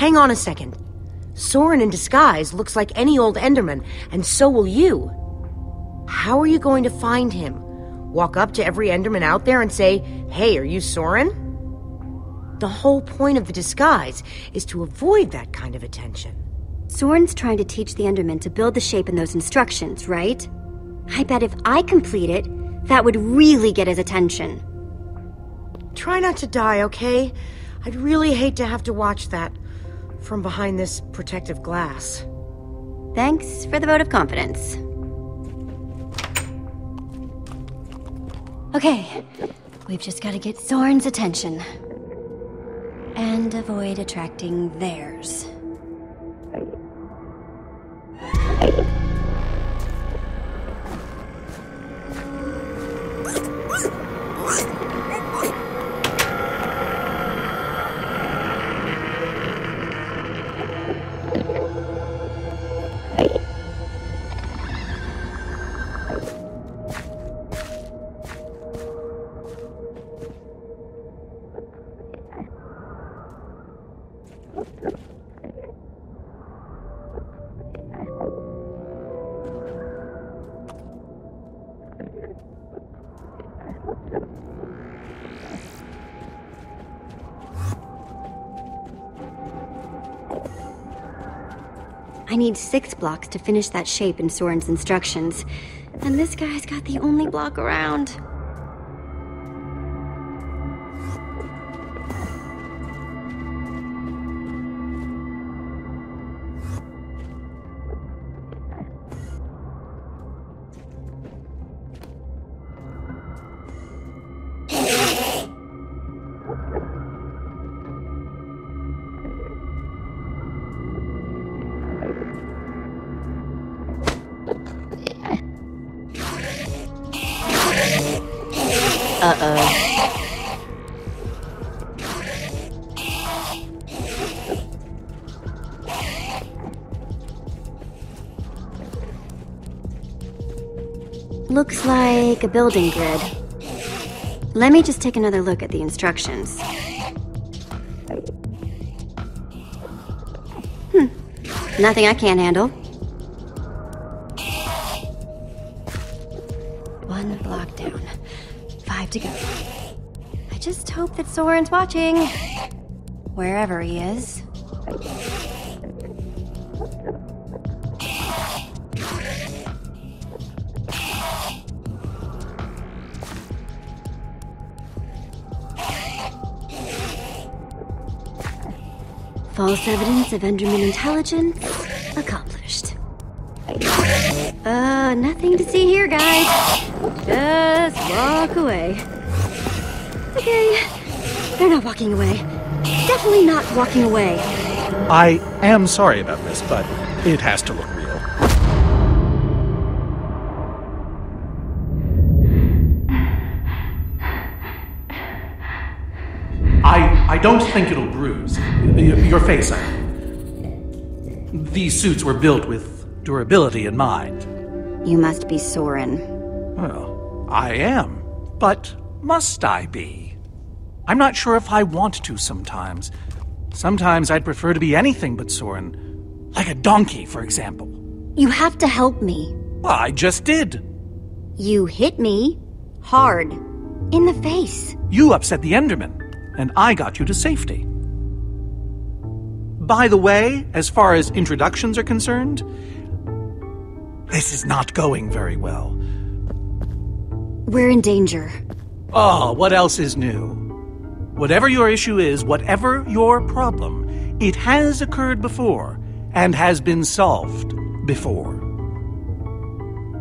Hang on a second. Soren in disguise looks like any old Enderman, and so will you. How are you going to find him? Walk up to every Enderman out there and say, Hey, are you Soren? The whole point of the disguise is to avoid that kind of attention. Soren's trying to teach the Enderman to build the shape in those instructions, right? I bet if I complete it, that would really get his attention. Try not to die, okay? I'd really hate to have to watch that from behind this protective glass. Thanks for the vote of confidence. Okay, we've just got to get Soren's attention. And avoid attracting theirs. I need six blocks to finish that shape in Soren's instructions. And this guy's got the only block around. Looks like a building grid. Let me just take another look at the instructions. Hmm. Nothing I can't handle. One block down. Five to go. I just hope that Soren's watching. Wherever he is. False evidence of Enderman intelligence accomplished. Uh, nothing to see here, guys. Just walk away. Okay, they're not walking away. Definitely not walking away. I am sorry about this, but it has to look real. I I don't think it'll bruise your face. I mean. These suits were built with durability in mind. You must be Soren. Well, I am, but must I be? I'm not sure if I want to sometimes. Sometimes I'd prefer to be anything but Soren, like a donkey, for example. You have to help me. Well, I just did. You hit me hard in the face. You upset the Enderman, and I got you to safety. By the way, as far as introductions are concerned, this is not going very well. We're in danger. Oh, what else is new? Whatever your issue is, whatever your problem, it has occurred before and has been solved before.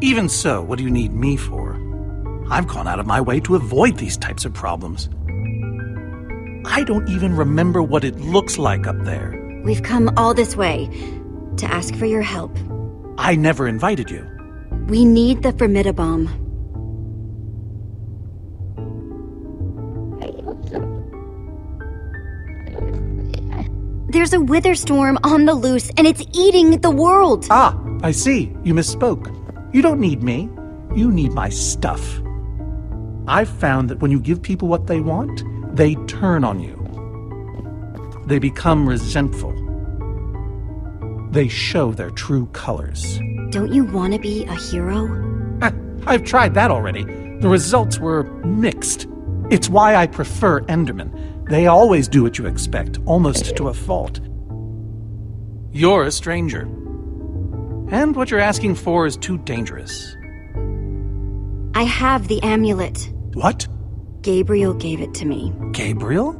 Even so, what do you need me for? I've gone out of my way to avoid these types of problems. I don't even remember what it looks like up there. We've come all this way to ask for your help. I never invited you. We need the Formidabomb. There's a wither storm on the loose and it's eating the world. Ah, I see. You misspoke. You don't need me. You need my stuff. I've found that when you give people what they want, they turn on you. They become resentful. they show their true colors. Don't you want to be a hero? I've tried that already. The results were mixed. It's why I prefer Enderman. They always do what you expect, almost to a fault. You're a stranger. And what you're asking for is too dangerous. I have the amulet. What? Gabriel gave it to me. Gabriel?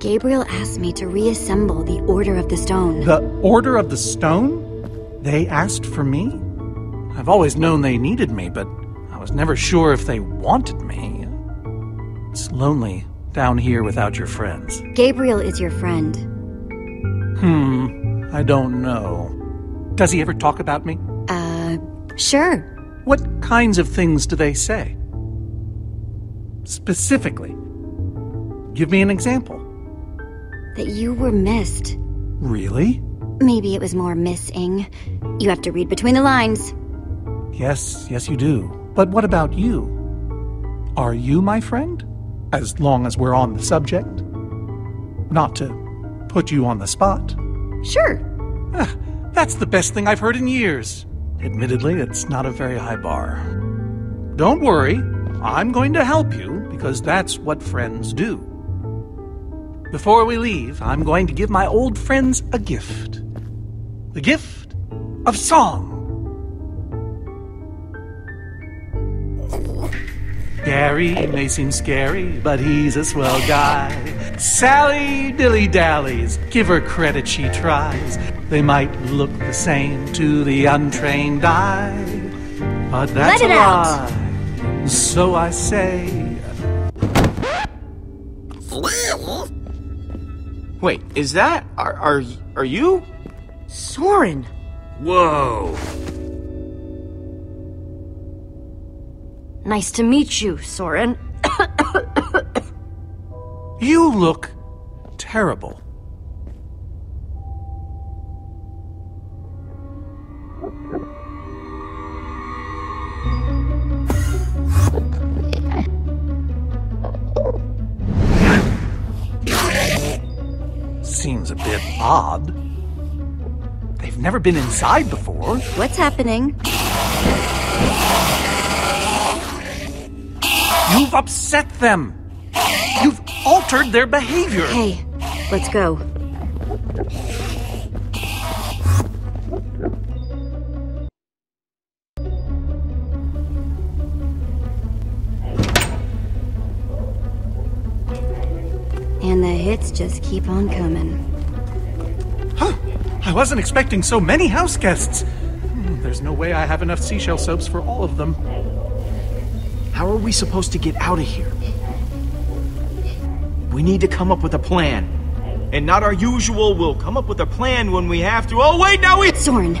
Gabriel asked me to reassemble the Order of the Stone. The Order of the Stone? They asked for me? I've always known they needed me, but I was never sure if they wanted me. It's lonely down here without your friends. Gabriel is your friend. Hmm, I don't know. Does he ever talk about me? Uh, sure. What kinds of things do they say? Specifically. Give me an example. That you were missed. Really? Maybe it was more missing. You have to read between the lines. Yes, yes, you do. But what about you? Are you my friend? As long as we're on the subject? Not to put you on the spot. Sure. Ah, that's the best thing I've heard in years. Admittedly, it's not a very high bar. Don't worry, I'm going to help you because that's what friends do. Before we leave, I'm going to give my old friends a gift the gift of song. Gary may seem scary, but he's a swell guy. Sally dilly dallies, give her credit, she tries. They might look the same to the untrained eye, but that's Let it a out. So I say, Wait, is that are are are you? Soren! Whoa. Nice to meet you, Soren. you look terrible. Seems a bit odd. They've never been inside before. What's happening? You've upset them. You've altered their behavior. Hey, let's go. And the hits just keep on coming. Huh. I wasn't expecting so many house guests. Hmm, There's no way I have enough seashell soaps for all of them. How are we supposed to get out of here? We need to come up with a plan. And not our usual, we'll come up with a plan when we have to. Oh, wait, now we. Soren,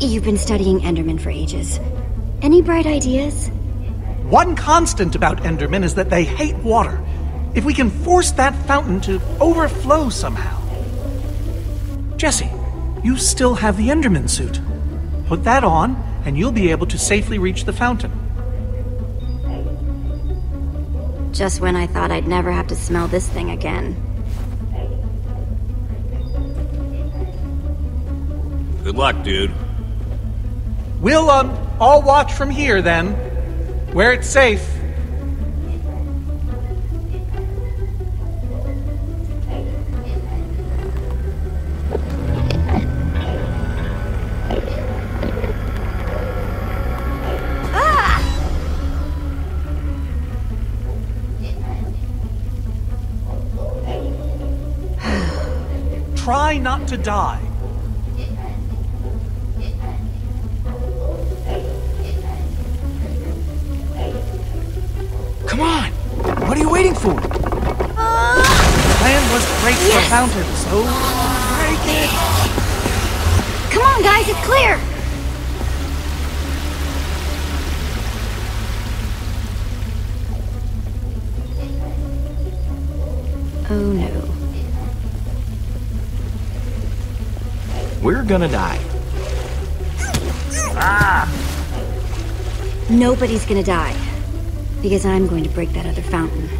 you've been studying Enderman for ages. Any bright ideas? One constant about Endermen is that they hate water. If we can force that fountain to overflow somehow. Jesse, you still have the Enderman suit. Put that on, and you'll be able to safely reach the fountain. Just when I thought I'd never have to smell this thing again. Good luck, dude. We'll, um, all watch from here then, where it's safe. Not to die. Come on! What are you waiting for? The plan was to break the fountain, so oh, break it. Come on, guys, it's clear! We're gonna die. Ah. Nobody's gonna die. Because I'm going to break that other fountain.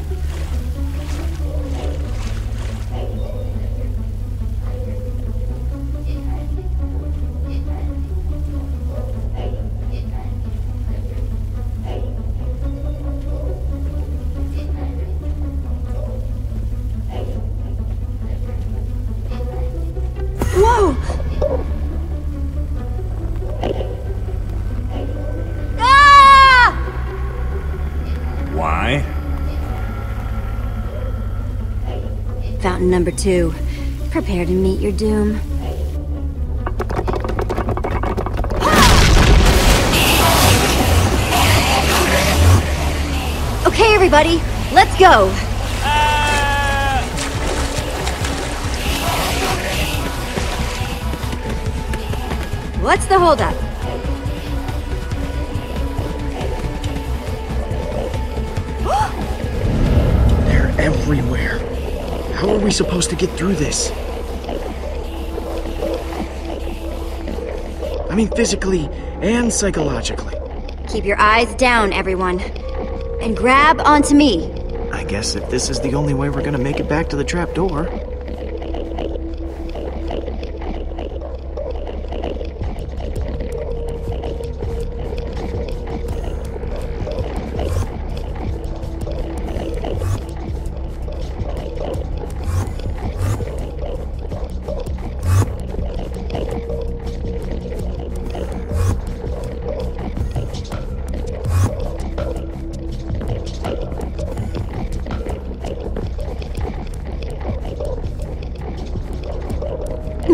Number two. Prepare to meet your doom. Okay, everybody, let's go! What's the holdup? They're everywhere. How are we supposed to get through this? I mean, physically and psychologically. Keep your eyes down, everyone. And grab onto me. I guess if this is the only way we're gonna make it back to the trapdoor.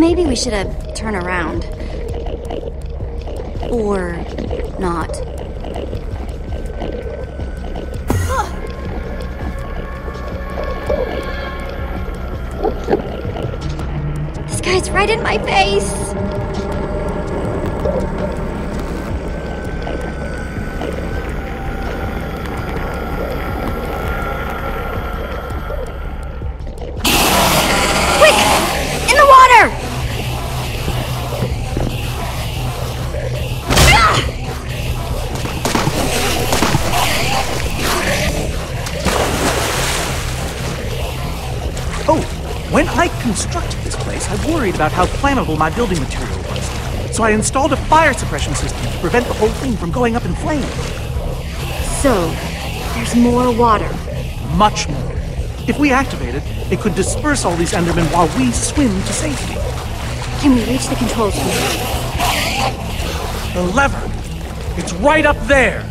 Maybe we should have turned around. Or not. This guy's right in my face! Constructed this place, I worried about how flammable my building material was. So I installed a fire suppression system to prevent the whole thing from going up in flames. So, there's more water. Much more. If we activate it, it could disperse all these Endermen while we swim to safety. Can we reach the controls? The lever! It's right up there!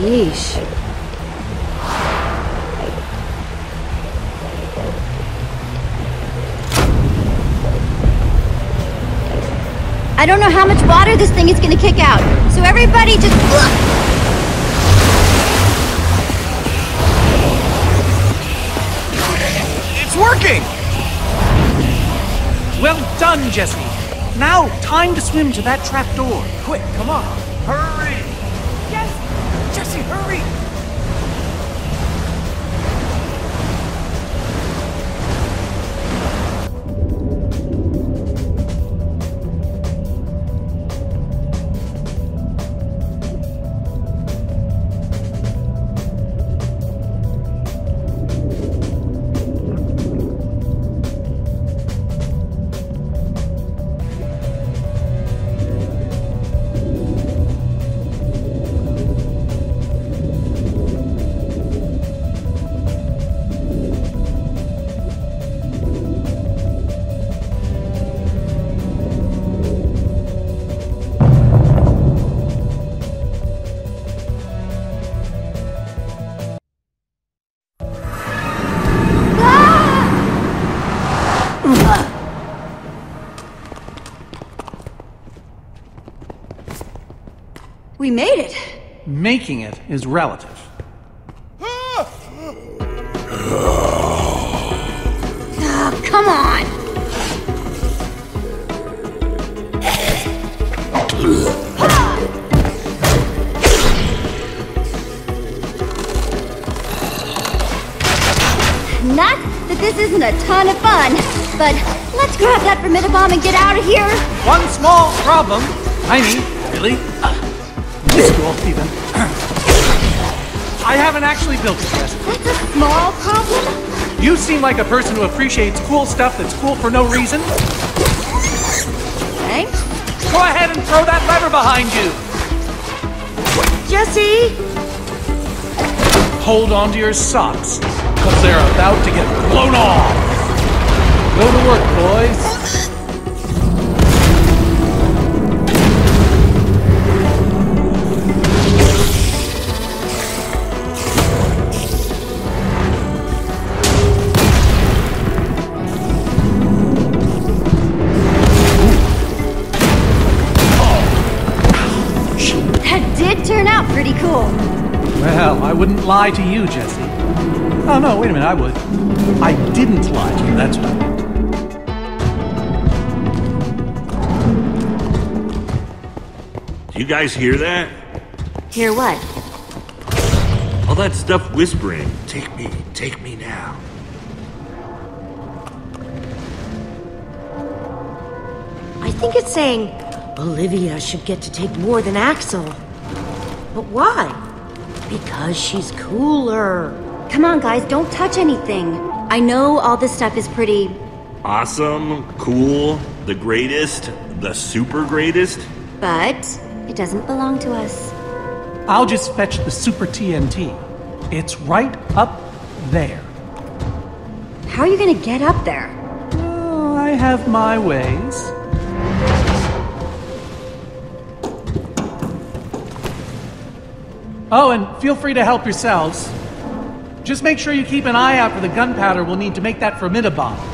Yeesh. I don't know how much water this thing is gonna kick out, so everybody just. It's working! Well done, Jesse! Now, time to swim to that trap door. Quick, come on. Hurry! Jesse, hurry! We made it! Making it is relative. Oh, come on! Not that this isn't a ton of fun, but let's grab that Formidabomb and get out of here! One small problem. I Tiny, really. Minuscule, even. I haven't actually built it yet. That's a small problem? You seem like a person who appreciates cool stuff that's cool for no reason. Thanks. Go ahead and throw that lever behind you. Jesse! Hold on to your socks, because they're about to get blown off. Go to work, boys. Wouldn't lie to you, Jesse. Oh, no, wait a minute, I would. I didn't lie to you, that's what I meant. Do you guys hear that? Hear what? All that stuff whispering. Take me, take me now. I think it's saying Olivia should get to take more than Axel. But why? Because she's cooler. Come on, guys, don't touch anything. I know all this stuff is pretty. Awesome, cool, the greatest, the super greatest. But it doesn't belong to us. I'll just fetch the Super TNT. It's right up there. How are you gonna get up there? Oh, I have my ways. Oh, and feel free to help yourselves. Just make sure you keep an eye out for the gunpowder we'll need to make that formida bomb.